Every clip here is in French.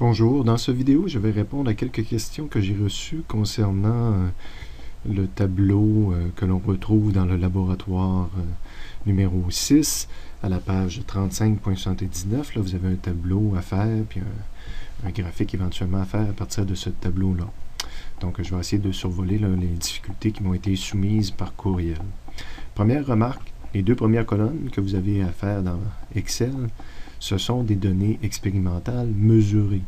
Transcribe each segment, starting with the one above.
Bonjour, dans cette vidéo, je vais répondre à quelques questions que j'ai reçues concernant euh, le tableau euh, que l'on retrouve dans le laboratoire euh, numéro 6 à la page 35.79. Là, vous avez un tableau à faire, puis un, graphique éventuellement à faire à partir de ce tableau-là. Donc, je vais essayer de survoler les difficultés qui m'ont été soumises par courriel. Première remarque, les deux premières colonnes que vous avez à faire dans Excel, ce sont des données expérimentales mesurées.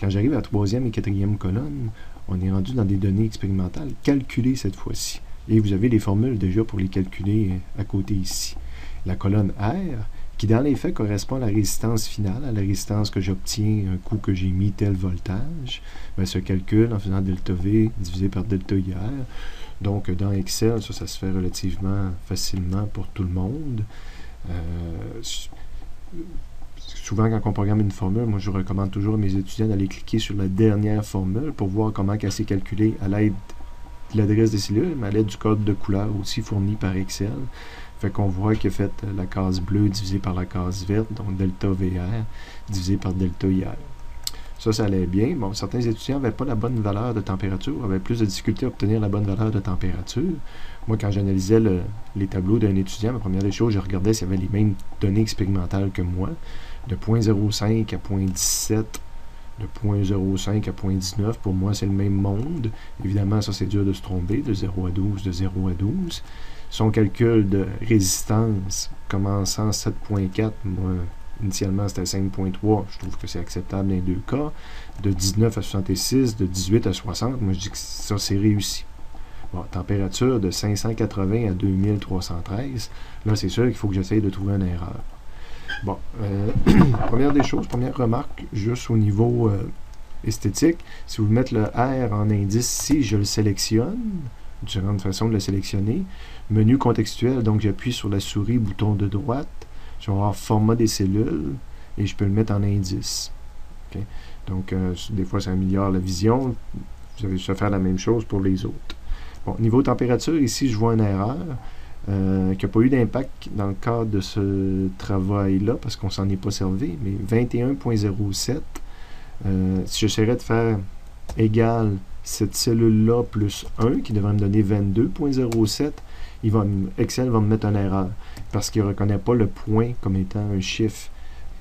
Quand j'arrive à la troisième et quatrième colonne, on est rendu dans des données expérimentales calculées cette fois-ci. Et vous avez les formules déjà pour les calculer à côté ici. La colonne R, qui dans les faits correspond à la résistance finale, à la résistance que j'obtiens un coup que j'ai mis tel voltage, ben, se calcule en faisant delta V divisé par delta IR. Donc dans Excel, ça, ça se fait relativement facilement pour tout le monde. Euh, souvent, quand on programme une formule, moi, je recommande toujours à mes étudiants d'aller cliquer sur la dernière formule pour voir comment elle s'est calculée à l'aide de l'adresse des cellules, mais à l'aide du code de couleur aussi fourni par Excel. Fait qu'on voit qu'il a fait la case bleue divisée par la case verte, donc delta VR divisé par delta IR. Ça, ça allait bien. Bon, certains étudiants n'avaient pas la bonne valeur de température, avaient plus de difficultés à obtenir la bonne valeur de température. Moi, quand j'analysais les tableaux d'un étudiant, la première des choses, je regardais s'il y avait les mêmes données expérimentales que moi, de 0.05 à 0.17, de 0.05 à 0.19. Pour moi, c'est le même monde. Évidemment, ça, c'est dur de se tromper, de 0 à 12, de 0 à 12. Son calcul de résistance commençant 7.4, moi, Initialement, c'était 5.3. Je trouve que c'est acceptable dans les deux cas. De 19 à 66, de 18 à 60, moi je dis que ça, c'est réussi. Bon, température de 580 à 2313. Là, c'est sûr qu'il faut que j'essaye de trouver une erreur. Bon, euh, première des choses, première remarque, juste au niveau euh, esthétique, si vous mettez le R en indice si je le sélectionne, différentes façons de le sélectionner. Menu contextuel, donc j'appuie sur la souris, bouton de droite. Je vais avoir format des cellules et je peux le mettre en indice. Donc, euh, des fois, ça améliore la vision. Vous juste à faire la même chose pour les autres. Bon, niveau température, ici, je vois une erreur euh, qui n'a pas eu d'impact dans le cadre de ce travail-là parce qu'on s'en est pas servi, mais 21.07. Euh, si j'essaierais de faire égal cette cellule-là plus 1, qui devrait me donner 22.07, il va, Excel va me mettre une erreur parce qu'il ne reconnaît pas le point comme étant un chiffre.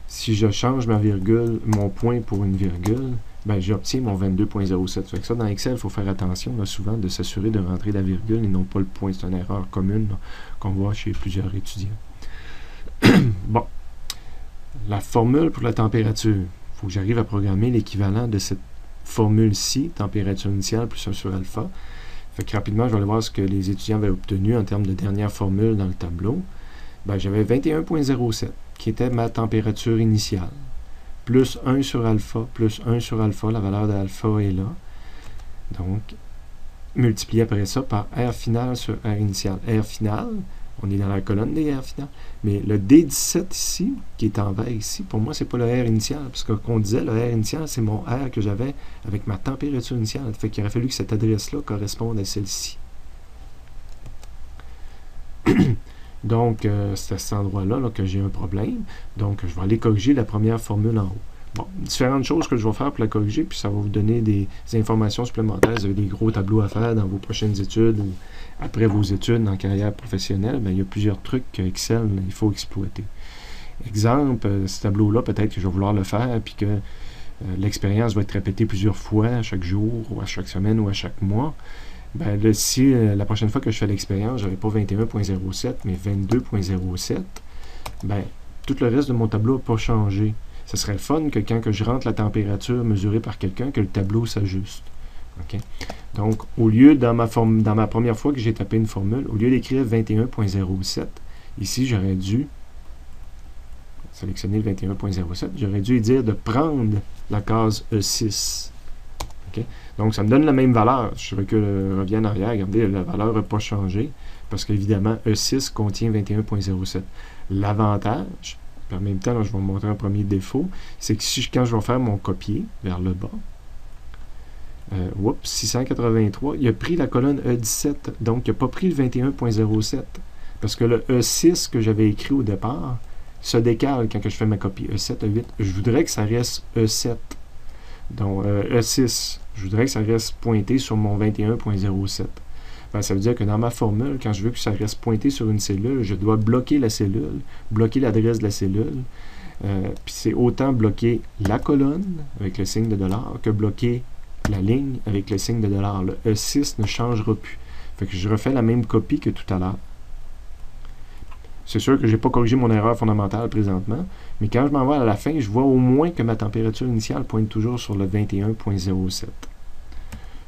Si je change ma virgule, mon point pour une virgule, ben, j'obtiens mon 22.07. Fait ça, dans Excel, il faut faire attention souvent de s'assurer de rentrer la virgule et non pas le point. C'est une erreur commune qu'on voit chez plusieurs étudiants. bon. La formule pour la température. Il faut que j'arrive à programmer l'équivalent de cette formule-ci, température initiale plus 1 sur alpha. Fait que rapidement, je vais aller voir ce que les étudiants avaient obtenu en termes de dernière formule dans le tableau. Ben, j'avais 21.07, qui était ma température initiale. Plus 1 sur alpha, plus 1 sur alpha, la valeur d'alpha est là. Donc, multiplié après ça par R final sur R initial. R final, on est dans la colonne des R finales. Mais le D17 ici, qui est en vert ici, pour moi, c'est pas le R initial. Parce que, qu'on disait, le R initial, c'est mon R que j'avais avec ma température initiale. Fait qu'il aurait fallu que cette adresse-là corresponde à celle-ci. Donc, euh, c'est à cet endroit-là que j'ai un problème. Donc, je vais aller corriger la première formule en haut. Bon, différentes choses que je vais faire pour la corriger, puis ça va vous donner des, informations supplémentaires. Vous avez des gros tableaux à faire dans vos prochaines études ou après vos études en carrière professionnelle. Bien, il y a plusieurs trucs que Excel, il faut exploiter. Exemple, euh, ce tableau-là, peut-être que je vais vouloir le faire, puis que euh, l'expérience va être répétée plusieurs fois, chaque jour, ou à chaque semaine, ou à chaque mois. Ben si euh, la prochaine fois que je fais l'expérience, je n'aurai pas 21.07, mais 22.07, ben, tout le reste de mon tableau n'a pas changé ce serait le fun que quand que je rentre la température mesurée par quelqu'un, que le tableau s'ajuste. Donc, au lieu, dans ma, forme, dans ma première fois que j'ai tapé une formule, au lieu d'écrire 21.07, ici, j'aurais dû sélectionner le 21.07, j'aurais dû dire de prendre la case E6. Donc, ça me donne la même valeur. Je recule, reviens en arrière, regardez, la valeur n'a pas changé, parce qu'évidemment, E6 contient 21.07. L'avantage, en même temps, je vais vous montrer un premier défaut, c'est que quand je vais faire mon copier vers le bas, euh, oups, 683, il a pris la colonne E17, donc il n'a pas pris le 21.07. Parce que le E6 que j'avais écrit au départ, se décale quand je fais ma copie E7, E8. Je voudrais que ça reste E7. Donc, E6, e je voudrais que ça reste pointé sur mon 21.07. Ben, ça veut dire que dans ma formule, quand je veux que ça reste pointé sur une cellule, je dois bloquer la cellule, bloquer l'adresse de la cellule. Euh, puis c'est autant bloquer la colonne avec le signe de dollar que bloquer la ligne avec le signe de dollar. Le E6 ne changera plus. Fait que je refais la même copie que tout à l'heure. C'est sûr que je n'ai pas corrigé mon erreur fondamentale présentement, mais quand je m'en vais à la fin, je vois au moins que ma température initiale pointe toujours sur le 21.07.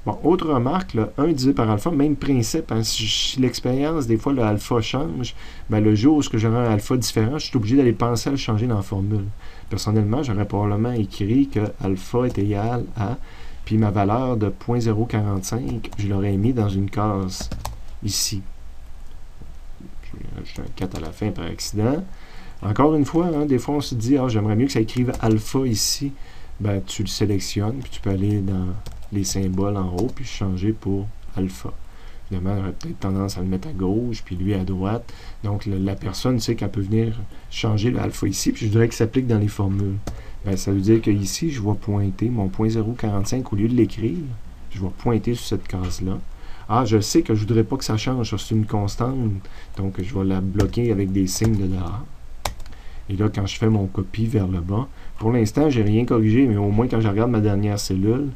Bon, autre remarque, le 1 divisé par alpha, même principe. Hein, si, l'expérience, des fois, le alpha change, ben, le jour où j'aurai un alpha différent, je suis obligé d'aller penser à le changer dans la formule. Personnellement, j'aurais probablement écrit que alpha est égal à, puis ma valeur de 0.045, je l'aurais mis dans une case ici j'ai un 4 à la fin par accident. Encore une fois, hein, des fois on se dit, ah, j'aimerais mieux que ça écrive alpha ici. Ben, tu le sélectionnes, puis tu peux aller dans les symboles en haut, puis changer pour alpha. Évidemment, on aurait peut-être tendance à le mettre à gauche, puis lui à droite. Donc, la personne sait qu'elle peut venir changer l'alpha ici, puis je dirais que ça s'applique dans les formules. Ben, ça veut dire que ici, je vais pointer mon point 045 au lieu de l'écrire. Je vais pointer sur cette case-là. Ah, je sais que je ne voudrais pas que ça change, c'est une constante, donc je vais la bloquer avec des signes de dollar. Et là, quand je fais mon copie vers le bas, pour l'instant, je n'ai rien corrigé, mais au moins quand je regarde ma dernière cellule,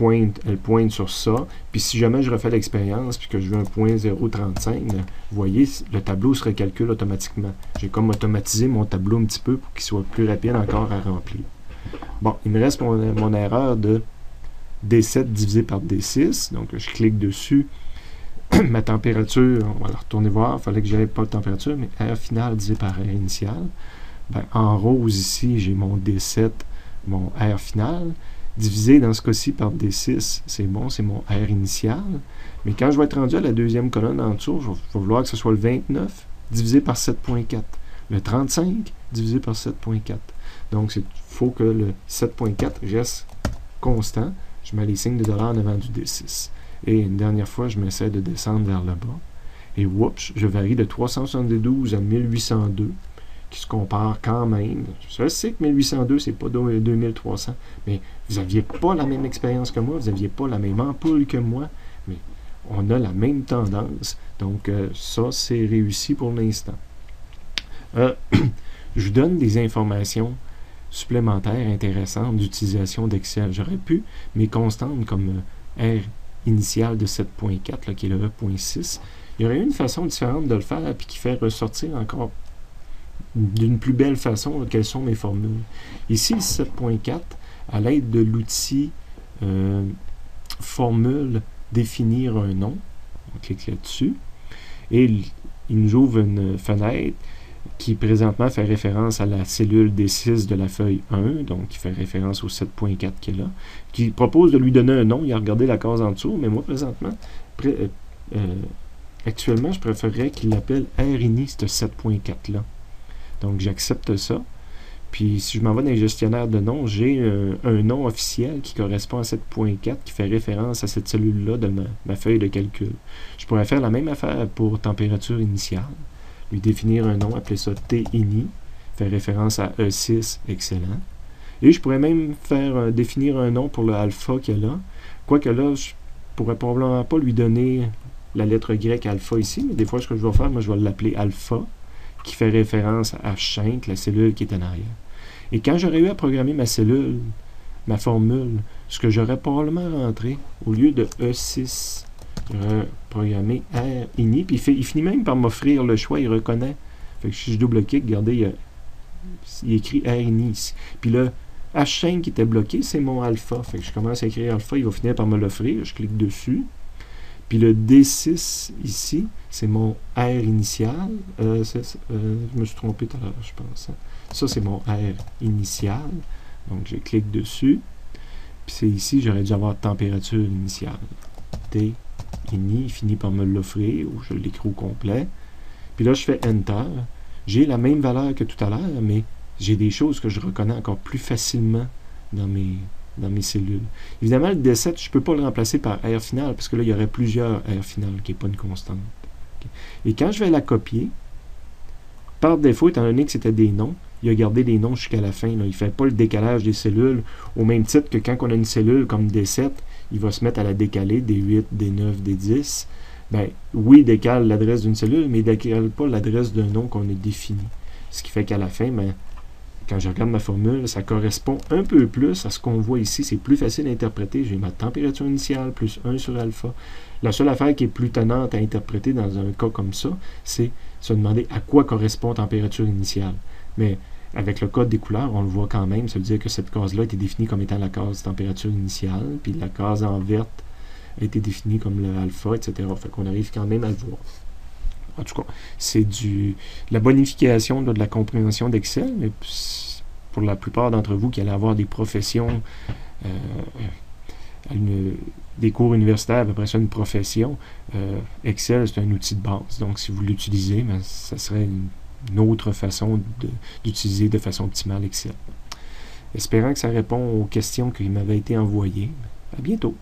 elle pointe sur ça. Puis si jamais je refais l'expérience, puis que je veux un point 0.35, vous voyez, le tableau se recalcule automatiquement. J'ai comme automatisé mon tableau un petit peu pour qu'il soit plus rapide encore à remplir. Bon, il me reste mon erreur de D7 divisé par D6. Donc, je clique dessus. Ma température, on va la retourner voir. Il fallait que j'aille pas de température, mais R final divisé par R initial. Ben, en rose, ici, j'ai mon D7, mon R final. Divisé dans ce cas-ci par D6, c'est bon, c'est mon R initial. Mais quand je vais être rendu à la deuxième colonne en dessous, je vais vouloir que ce soit le 29 divisé par 7.4. Le 35 divisé par 7.4. Donc, il faut que le 7.4 reste constant je mets les signes de dollars devant du D6. Et une dernière fois, je m'essaie de descendre vers le bas. Et whoops, je varie de 372 à 1802, qui se compare quand même. Je sais que 1802, c'est pas 2300, mais vous n'aviez pas la même expérience que moi, vous n'aviez pas la même ampoule que moi, mais on a la même tendance. Donc, euh, ça, c'est réussi pour l'instant. Euh, je vous donne des informations supplémentaires intéressantes d'utilisation d'Excel. J'aurais pu, mes constantes comme euh, R initial de 7.4, qui est le E.6, il y aurait une façon différente de le faire, puis qui fait ressortir encore d'une plus belle façon quelles sont mes formules. Ici, 7.4, à l'aide de l'outil euh, formule définir un nom, on clique là-dessus, et il nous ouvre une fenêtre qui présentement fait référence à la cellule D6 de la feuille 1, donc qui fait référence au 7.4 qui est là, qui propose de lui donner un nom. Il a regardé la case en dessous, mais moi, présentement, euh, euh, actuellement, je préférerais qu'il l'appelle RINI, ce 7.4-là. Donc, j'accepte ça. Puis, si je m'en vais dans les gestionnaires de noms, j'ai un, nom officiel qui correspond à 7.4, qui fait référence à cette cellule-là de ma feuille de calcul. Je pourrais faire la même affaire pour température initiale lui définir un nom, appeler ça TINI, faire référence à E6, excellent. Et je pourrais même faire euh, définir un nom pour le alpha qu'il y a. Quoique là, je pourrais probablement pas lui donner la lettre grecque alpha ici, mais des fois, ce que je vais faire, moi, je vais l'appeler alpha, qui fait référence à H5, la cellule qui est en arrière. Et quand j'aurais eu à programmer ma cellule, ma formule, ce que j'aurais probablement rentré, au lieu de E6, programmer R ini. Puis il, finit même par m'offrir le choix, il reconnaît. Fait que si je double-clique, regardez, il, écrit R ini ici. Puis là, H5 qui était bloqué, c'est mon alpha. Fait que je commence à écrire alpha, il va finir par me l'offrir. Je clique dessus. Puis le D6 ici, c'est mon R initial. Euh, euh, je me suis trompé tout à l'heure, je pense. Hein. Ça, c'est mon R initial. Donc, je clique dessus. Puis c'est ici, j'aurais dû avoir température initiale. T il finit par me l'offrir, ou je l'écris au complet. Puis là, je fais Enter. J'ai la même valeur que tout à l'heure, mais j'ai des choses que je reconnais encore plus facilement dans mes, cellules. Évidemment, le D7, je ne peux pas le remplacer par R final, parce que là, il y aurait plusieurs R final, qui n'est pas une constante. Et quand je vais la copier, par défaut, étant donné que c'était des noms, il a gardé des noms jusqu'à la fin. Il ne fait pas le décalage des cellules au même titre que quand on a une cellule comme D7, il va se mettre à la décaler, des 8, des 9, des 10. Ben, oui, il décale l'adresse d'une cellule, mais il ne décale pas l'adresse d'un nom qu'on a défini. Ce qui fait qu'à la fin, ben, quand je regarde ma formule, ça correspond un peu plus à ce qu'on voit ici. C'est plus facile à interpréter. J'ai ma température initiale plus 1 sur alpha. La seule affaire qui est plus tenante à interpréter dans un cas comme ça, c'est se demander à quoi correspond température initiale. Mais avec le code des couleurs, on le voit quand même. Ça veut dire que cette case-là été définie comme étant la case température initiale, puis la case en verte a été définie comme le alpha, etc. Fait qu'on arrive quand même à le voir. En tout cas, c'est du la bonification de la compréhension d'Excel, mais pour la plupart d'entre vous qui allez avoir des professions, euh, des cours universitaires, après ça une profession, euh, Excel c'est un outil de base. Donc si vous l'utilisez, ben, ça serait une une autre façon d'utiliser de, façon optimale Excel. Espérant que ça répond aux questions qui m'avaient été envoyées. À bientôt.